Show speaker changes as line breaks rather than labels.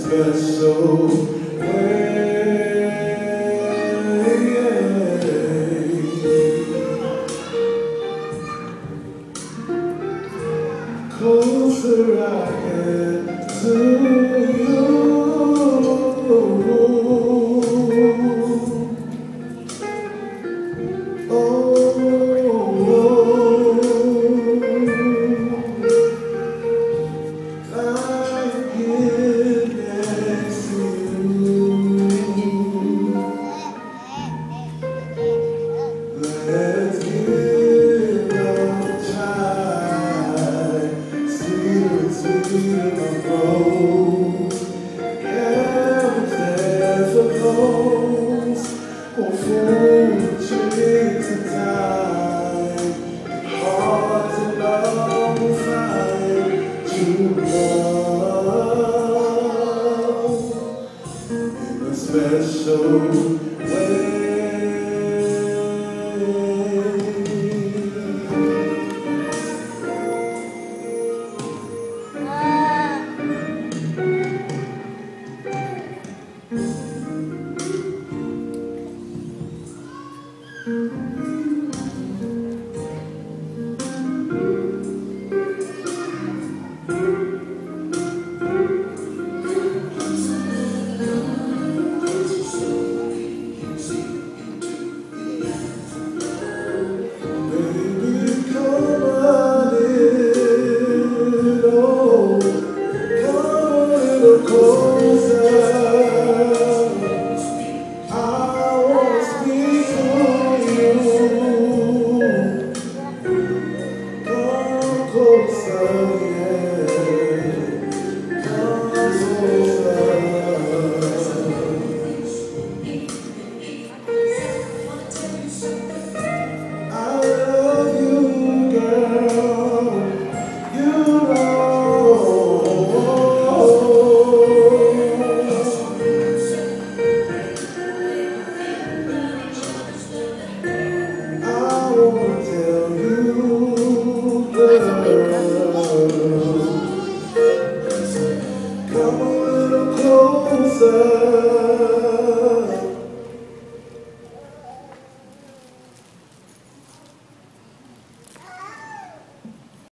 things so way. Closer I get to so well. Thank mm -hmm. you.